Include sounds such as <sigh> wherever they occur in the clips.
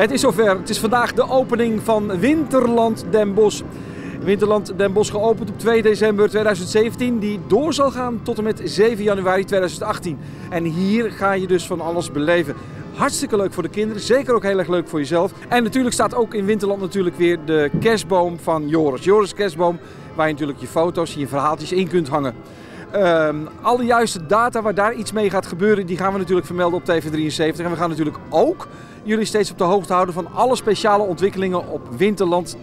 Het is zover. Het is vandaag de opening van Winterland Den Bosch. Winterland Den Bosch geopend op 2 december 2017, die door zal gaan tot en met 7 januari 2018. En hier ga je dus van alles beleven. Hartstikke leuk voor de kinderen, zeker ook heel erg leuk voor jezelf. En natuurlijk staat ook in Winterland natuurlijk weer de kerstboom van Joris. Joris kerstboom, waar je natuurlijk je foto's en je verhaaltjes in kunt hangen. Ehm, alle juiste data waar daar iets mee gaat gebeuren, die gaan we natuurlijk vermelden op TV73. En we gaan natuurlijk ook jullie steeds op de hoogte houden van alle speciale ontwikkelingen op Winterland 2017-2018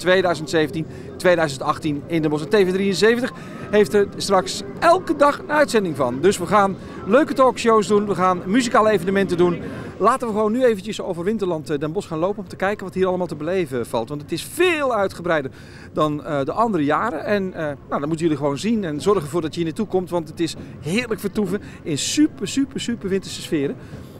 in de Bosch. TV73 heeft er straks elke dag een uitzending van. Dus we gaan leuke talkshows doen, we gaan muzikale evenementen doen. Laten we gewoon nu eventjes over Winterland eh, Den Bosch gaan lopen om te kijken wat hier allemaal te beleven valt. Want het is veel uitgebreider dan uh, de andere jaren. En uh, nou, dat moeten jullie gewoon zien en zorgen ervoor dat je hier naartoe komt. Want het is heerlijk vertoeven in super, super, super winterse sferen.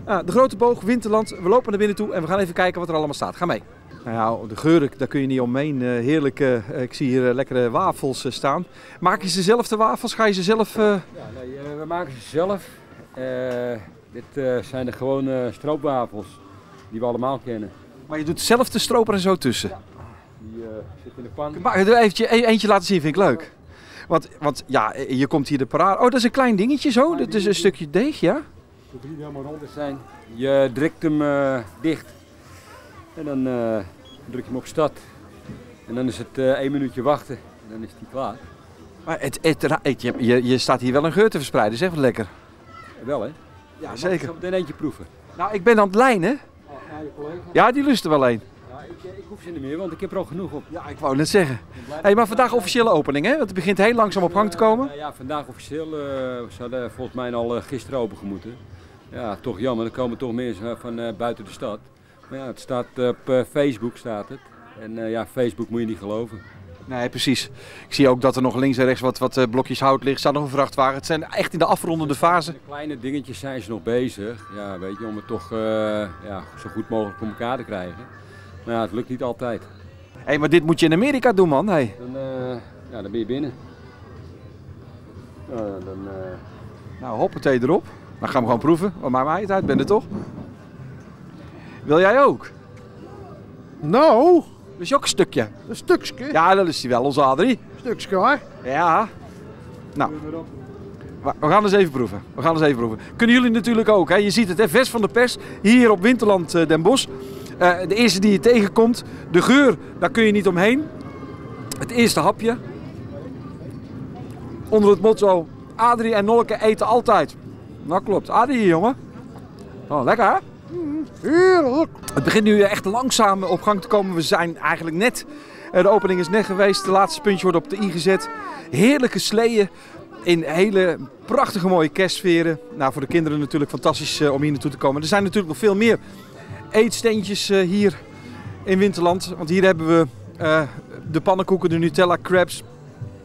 Uh, de grote boog, Winterland. We lopen naar binnen toe en we gaan even kijken wat er allemaal staat. Ga mee. Nou ja, de geuren, daar kun je niet omheen. Uh, heerlijk, uh, ik zie hier lekkere wafels staan. Maak je ze zelf de wafels? Ga je ze zelf... Ja, nee, we maken ze zelf. Dit zijn de gewone stroopwafels die we allemaal kennen. Maar je doet zelf de stroper en zo tussen? Ja, die zit in de pan. Er eventje, e eentje laten zien, vind ik leuk. Want, want ja, je komt hier de parade... Oh, dat is een klein dingetje zo? Dat is een stukje deeg, ja? Zodat die helemaal rond zijn. Je drukt hem uh, dicht. En dan uh, druk je hem op start. En dan is het uh, één minuutje wachten. En dan is hij klaar. Maar het, het, het, je, je staat hier wel een geur te verspreiden, zeg wat lekker. Wel hè? Ja, zeker. Ik ga eentje proeven. Nou, ik ben aan het lijnen. Oh, ja, je collega. Ja, die lust er wel een. Ja, ik, ik, hoef ze niet meer, want ik heb er al genoeg op. Ja, ik wou net zeggen. Hey, maar vandaag officiële opening, hè? Want het begint heel langzaam op gang te komen. ja, vandaag officieel. we hadden volgens mij al gisteren open gemoeten. Ja, toch jammer. Er komen toch mensen van uh, buiten de stad. Maar ja, het staat op uh, Facebook staat het. En uh, ja, Facebook moet je niet geloven. Nee, precies. Ik zie ook dat er nog links en rechts wat, wat blokjes hout ligt. Er staat nog een vrachtwagen. Het zijn echt in de afrondende fase. De kleine dingetjes zijn ze nog bezig. Ja, weet je, om het toch ja, zo goed mogelijk voor elkaar te krijgen. Maar ja, het lukt niet altijd. Hé, hey, maar dit moet je in Amerika doen, man. Hey. Dan, ja, dan ben je binnen. dan, Nou, hoppatee erop. Dan gaan we gewoon proeven. Wat maakt mij het uit? Ben er toch? Wil jij ook? Nou. Dus ook een stukje. Een stukje? Ja, dat is hij wel, onze Adrie. Een stukje hoor. Ja. Nou. We gaan eens even proeven. We gaan eens even proeven. Kunnen jullie natuurlijk ook. Hè? Je ziet het, hè? vers van de pers. Hier op Winterland uh, Den Bosch. Uh, de eerste die je tegenkomt. De geur, daar kun je niet omheen. Het eerste hapje. Onder het motto, Adrie en Nolke eten altijd. Dat klopt. Adi hier, jongen. Oh, lekker hè? Het begint nu echt langzaam op gang te komen. We zijn eigenlijk net, de opening is net geweest. De laatste puntje wordt op de i gezet. Heerlijke sleeën in hele prachtige mooie kerstsferen. Nou, voor de kinderen natuurlijk fantastisch om hier naartoe te komen. Er zijn natuurlijk nog veel meer eetsteentjes hier in Winterland. Want hier hebben we de pannenkoeken, de Nutella crabs,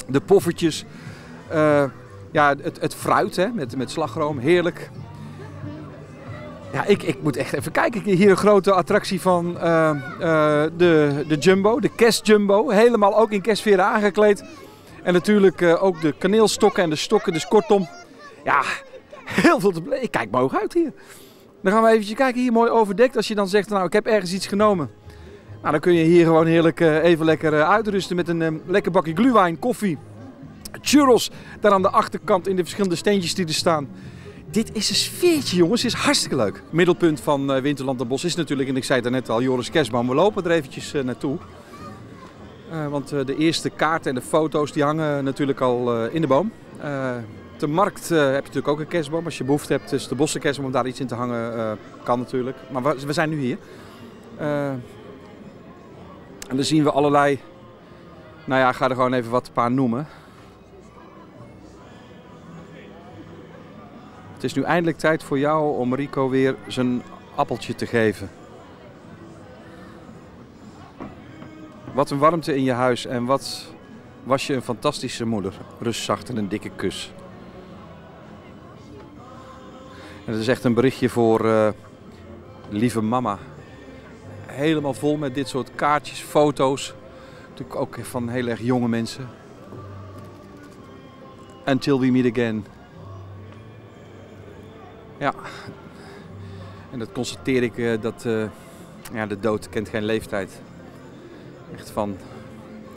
de poffertjes... Ja, het, het fruit hè, met, met slagroom, heerlijk. Ja, ik, ik moet echt even kijken. Hier een grote attractie van uh, uh, de, de Jumbo, de Kerst Jumbo. Helemaal ook in kerstveren aangekleed. En natuurlijk uh, ook de kaneelstokken en de stokken. Dus kortom, ja, heel veel te. Ik kijk mooi uit hier. Dan gaan we eventjes kijken, hier mooi overdekt. Als je dan zegt, nou ik heb ergens iets genomen. Nou, dan kun je hier gewoon heerlijk even lekker uitrusten met een lekker bakje glühwein, koffie churros daar aan de achterkant in de verschillende steentjes die er staan. Dit is een sfeertje, jongens. Dit is hartstikke leuk. Middelpunt van uh, Winterland en Bos is natuurlijk, en ik zei het net al, Joris Kerstboom. We lopen er eventjes uh, naartoe. Uh, want de eerste kaarten en de foto's die hangen natuurlijk al in de boom. De markt heb je natuurlijk ook een kerstboom. Als je behoefte hebt, is de Bosse kerstboom om daar iets in te hangen, kan natuurlijk. Maar we, we zijn nu hier. en dan zien we allerlei, nou ja, ik ga er gewoon even wat paar noemen. Het is nu eindelijk tijd voor jou om Rico weer zijn appeltje te geven. Wat een warmte in je huis en wat was je een fantastische moeder. Rustzacht en een dikke kus. En is echt een berichtje voor uh, lieve mama. Helemaal vol met dit soort kaartjes, foto's. Natuurlijk ook van heel erg jonge mensen. Until we meet again. Ja. En dat constateer ik uh, dat uh, Ja, de dood kent geen leeftijd. Echt van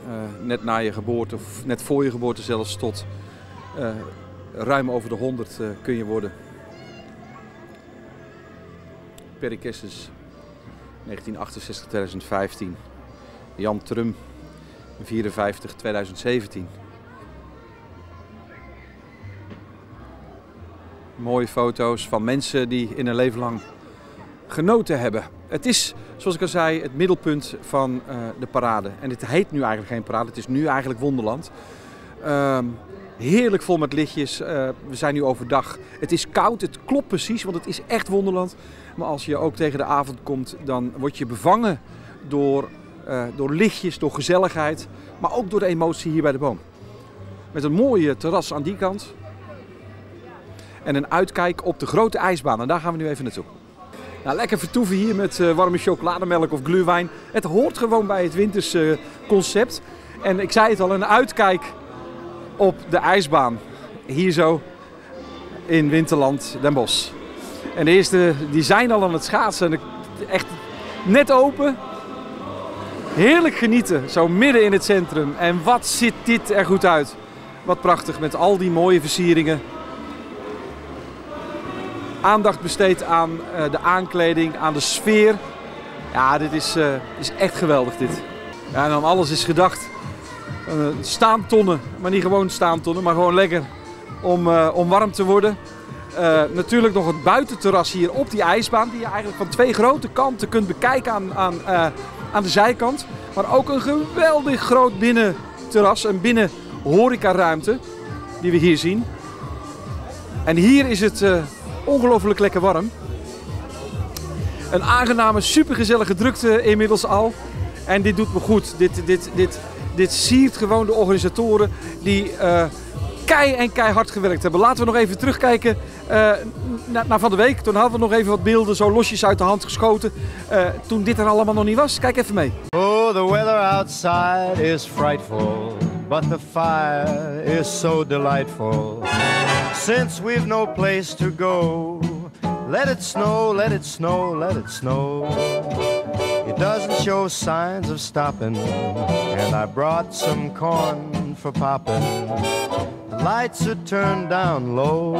eh, net na je geboorte, of net voor je geboorte zelfs, tot eh, ruim over de 100 eh, kun je worden. Pericessus, 1968-2015. Jan Trum, 54-2017. Mooie foto's van mensen die in een leven lang genoten hebben. Het is, zoals ik al zei, het middelpunt van eh, de parade. En het heet nu eigenlijk geen parade, het is nu eigenlijk Wonderland. Ehm, heerlijk vol met lichtjes. Eh, we zijn nu overdag. Het is koud, het klopt precies, want het is echt Wonderland. Maar als je ook tegen de avond komt, dan word je bevangen door, eh, door lichtjes, door gezelligheid. Maar ook door de emotie hier bij de boom. Met een mooie terras aan die kant. En een uitkijk op de grote ijsbaan. En daar gaan we nu even naartoe. Nou, lekker vertoeven hier met eh, warme chocolademelk of gluwijn. Het hoort gewoon bij het winterse concept. En ik zei het al, een uitkijk op de ijsbaan. Hier zo in Winterland Den Bosch. En de eerste die zijn al aan het schaatsen. En Echt net open. Heerlijk genieten, zo midden in het centrum. En wat ziet dit er goed uit. Wat prachtig met al die mooie versieringen aandacht besteed aan uh, de aankleding, aan de sfeer. Ja, dit is, uh, is echt geweldig dit. Ja, en aan alles is gedacht. Uh, staantonnen, maar niet gewoon staantonnen, maar gewoon lekker om, om warm te worden. natuurlijk nog het buitenterras hier op die ijsbaan, die je eigenlijk van twee grote kanten kunt bekijken aan, aan, aan de zijkant. Maar ook een geweldig groot binnenterras, een binnen horecaruimte die we hier zien. En hier is het ongelooflijk lekker warm. Een aangename, supergezellige drukte inmiddels al. En dit doet me goed. Dit, dit, dit, dit siert gewoon de organisatoren die uh, kei en keihard gewerkt hebben. Laten we nog even terugkijken uh, naar, van de week. Toen hadden we nog even wat beelden zo losjes uit de hand geschoten. Uh, toen dit er allemaal nog niet was. Kijk even mee. Oh, the weather outside is frightful. But the fire is so delightful. Since we've no place to go, let it snow, let it snow, let it snow. It doesn't show signs of stopping, and I brought some corn for popping. The lights are turned down low.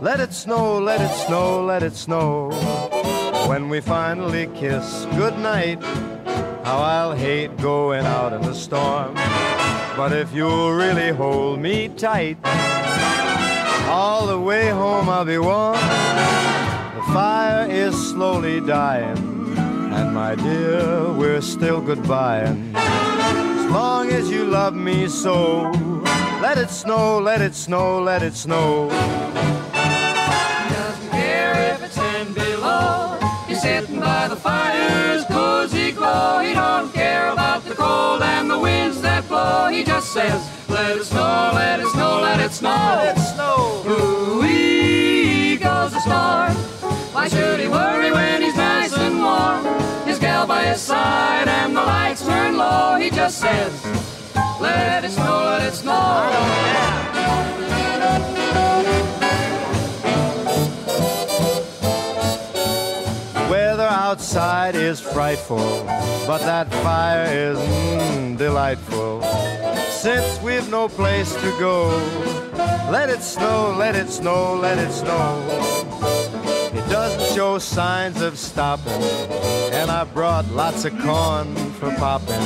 Let it snow, let it snow, let it snow. When we finally kiss goodnight, how I'll hate going out in the storm. But if you'll really hold me tight, all the way home I'll be warm. The fire is slowly dying, and my dear, we're still goodbying. As long as you love me so, let it snow, let it snow, let it snow. Doesn't care if it's ten below. He's sitting by the fire's cozy glow. He don't care about the cold and the winds that blow. He just says, let it snow, let it snow, let Why should he worry when he's nice and warm? His gal by his side and the lights turn low. He just says, let it snow, let it snow. Weather outside is frightful, but that fire is mm, delightful. Since we've no place to go, let it snow, let it snow, let it snow. Doesn't show signs of stopping, and I brought lots of corn for popping.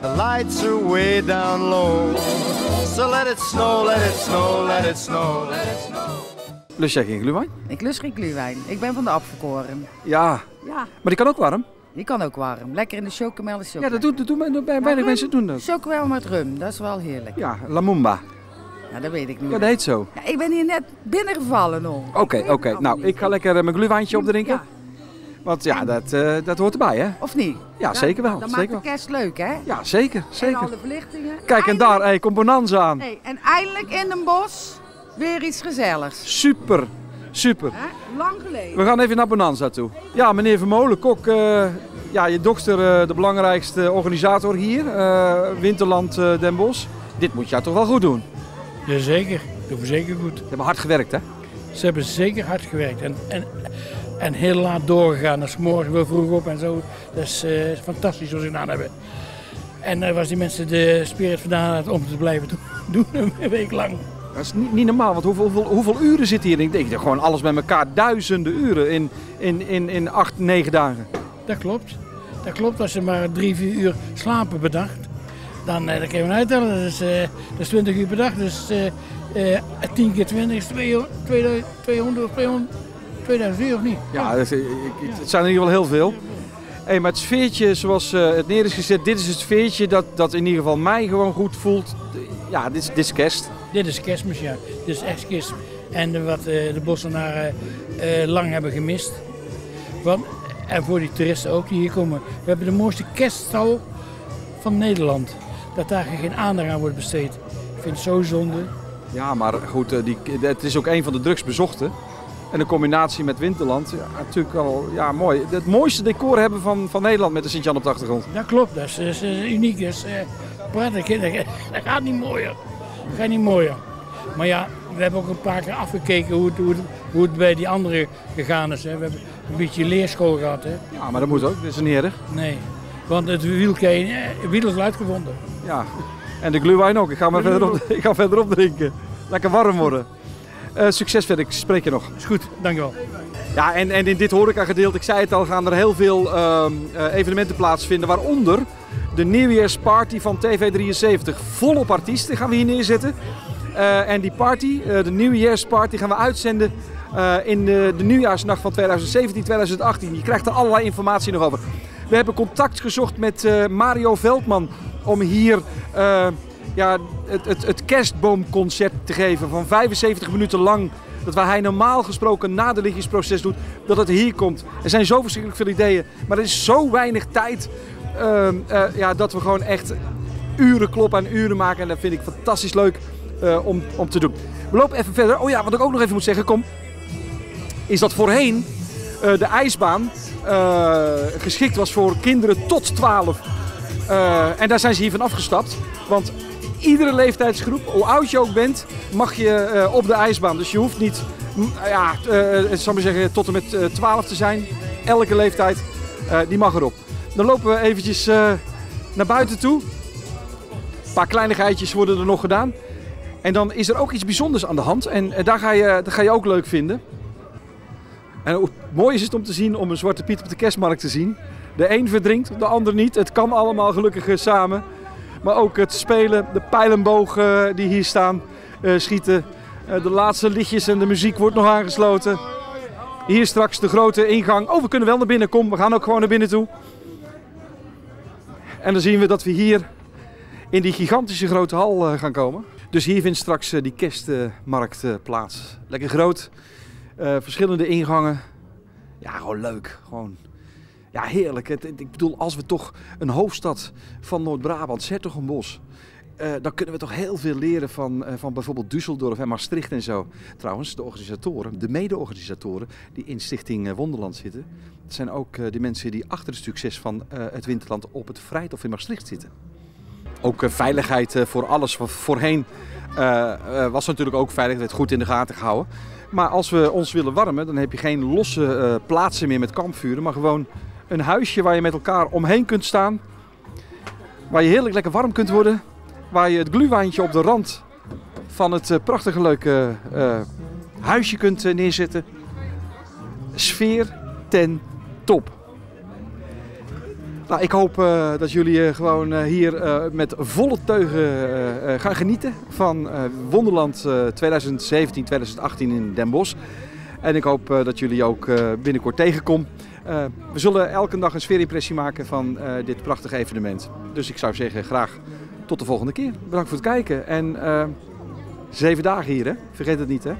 The lights are way down low, so let it snow, let it snow, let it snow, let it snow. Lust jij geen gluwijn? Ik lust geen gluwijn. Ik ben van de afgekoren. Ja, Ja, maar die kan ook warm. die kan ook warm. Lekker in de chocomel is Ja, dat doen, dat doen bij- bij weinig mensen doen dat. Chocomel met rum, dat is wel heerlijk. Ja, Lamumba. Dat weet ik niet. Ja, dat heet zo. Ja, ik ben hier net binnengevallen nog. Oké, oké. Nou, niet. ik ga lekker eh, mijn gluwijntje opdrinken. Ja, Want ja, dat, eh, dat hoort erbij, hè? of niet? Ja, zeker wel. Dan zeker maakt de kerst leuk, hè? Ja, zeker. En zeker. al de verlichtingen. Kijk, en daar hey, komt Bonanza aan. Nee, en eindelijk in een bos weer iets gezelligs. Super, super. Hè? Lang geleden. We gaan even naar Bonanza toe. Ja, meneer Vermolen, kok. eh, ja, je dochter, de belangrijkste organisator hier. Winterland Den Bosch. Dit moet jou toch wel goed doen? Jazeker, doen we zeker goed. Ze hebben hard gewerkt, hè? Ze hebben zeker hard gewerkt. En, en En heel laat doorgegaan. Dat is morgen weer vroeg op en zo. Dat is eh, fantastisch zoals ze gedaan hebben. En eh was die mensen de spirit vandaan om te blijven doen, <laughs> doen een week lang. Dat is niet, niet normaal, want hoeveel, hoeveel, hoeveel uren zit hier? Ik denk gewoon alles bij elkaar, duizenden uren in, in, in, in acht, negen dagen. Dat klopt. Dat klopt. Als ze maar drie, vier uur slapen dag, dan, eh, dan kun je wel uittellen. Dat is, eh, dat is 20 uur per dag. Dus eh, eh, 10 keer 20 is 200, 200, 200, 200 2000 uur of niet? Ja, dat is- ik- ik- het zijn in ieder geval heel veel. Hey, maar het sfeertje zoals eh, het neer is gezet, dit is het sfeertje dat, dat in ieder geval mij gewoon goed voelt. Ja, dit is, dit is kerst. Dit is kerstmis, ja. Dit is echt kerst. En eh, wat eh, de Bossenaren eh, lang hebben gemist. Want, en voor die toeristen ook die hier komen. We hebben de mooiste kerststal van Nederland. Dat daar geen aandacht aan wordt besteed. Ik vind het zo zonde. Ja, maar goed, eh, die, het is ook een van de drukst bezochte. En de combinatie met Winterland, ja, natuurlijk wel ja, mooi. Het mooiste decor hebben van, van Nederland met de Sint-Jan op de achtergrond. Dat klopt, dat is, dat is, uniek. Dat is eh, prachtig. Dat, dat gaat niet mooier. Dat gaat niet mooier. Maar ja, we hebben ook een paar keer afgekeken hoe het, hoe het, hoe het bij die anderen gegaan is. Hè. We hebben een beetje leerschool gehad. Hè. Ja, maar dat moet ook, dat is niet erg. Nee, want het wiel, kan je- het wiel is uitgevonden. Ja. En de glühwein ook. Ik ga maar verderop, <laughs> ik ga verderop drinken. Lekker warm worden. Eh, succes verder, ik spreek je nog. Is goed, dankjewel. Ja, en, en in dit horecagedeelte, ik zei het al, gaan er heel veel ehm, eh, evenementen plaatsvinden. Waaronder de nieuwjaarsparty van TV73. Volop artiesten gaan we hier neerzetten. Eh, en die party, de nieuwjaarsparty, gaan we uitzenden in de, de nieuwjaarsnacht van 2017, 2018. Je krijgt er allerlei informatie nog over. We hebben contact gezocht met eh, Mario Veldman om hier eh, ja, het, het, het kerstboomconcert te geven van 75 minuten lang. Dat waar hij normaal gesproken na de lichtjesproces doet, dat het hier komt. Er zijn zo verschrikkelijk veel ideeën, maar er is zo weinig tijd ehm, eh, ja, dat we gewoon echt uren kloppen en uren maken. En dat vind ik fantastisch leuk om, om te doen. We lopen even verder. Oh ja, wat ik ook nog even moet zeggen, kom. Is dat voorheen de ijsbaan eh, geschikt was voor kinderen tot 12. Eh, en daar zijn ze hier van afgestapt. Want iedere leeftijdsgroep, hoe oud je ook bent, mag je eh, op de ijsbaan. Dus je hoeft niet, ja, eh, zal maar zeggen, tot en met eh, 12 te zijn. Elke leeftijd, eh, die mag erop. Dan lopen we eventjes eh, naar buiten toe. Een paar kleinigheidjes worden er nog gedaan. En dan is er ook iets bijzonders aan de hand. En eh, daar, ga je, dat ga je ook leuk vinden. En hoe mooi is het om te zien om een Zwarte Piet op de kerstmarkt te zien. De een verdrinkt, de ander niet. Het kan allemaal gelukkig eh, samen. Maar ook het spelen, de pijlenbogen die hier staan, eh, schieten. Eh, de laatste lichtjes en de muziek wordt nog aangesloten. Hier straks de grote ingang. Oh, we kunnen wel naar binnen. Kom, we gaan ook gewoon naar binnen toe. En dan zien we dat we hier in die gigantische grote hal eh, gaan komen. Dus hier vindt straks eh, die kerstmarkt eh, plaats. Lekker groot. Eh, verschillende ingangen. Ja, gewoon leuk. Gewoon, ja, heerlijk. Ik bedoel, als we toch een hoofdstad van Noord-Brabant, Zertogenbos... eh, dan kunnen we toch heel veel leren van, eh, van bijvoorbeeld Düsseldorf en Maastricht en zo. Trouwens, de organisatoren, de mede-organisatoren die in Stichting Wonderland zitten... dat zijn ook de mensen die achter het succes van het Winterland op het Vrijthof in Maastricht zitten. Ook veiligheid voor alles. Voorheen was natuurlijk ook veilig, werd goed in de gaten gehouden. Maar als we ons willen warmen, dan heb je geen losse eh, plaatsen meer met kampvuren. Maar gewoon een huisje waar je met elkaar omheen kunt staan. Waar je heerlijk lekker warm kunt worden. Waar je het gluwijntje op de rand van het eh, prachtige leuke eh, huisje kunt neerzetten. Sfeer ten top. Nou, ik hoop eh, dat jullie eh, gewoon eh, hier met volle teugen gaan genieten van Wonderland 2017-2018 in Den Bosch. En ik hoop dat jullie ook binnenkort tegenkom. Eh, we zullen elke dag een sfeerimpressie maken van dit prachtige evenement. Dus ik zou zeggen, graag tot de volgende keer. Bedankt voor het kijken. En zeven dagen hier, hè? Vergeet het niet, hè?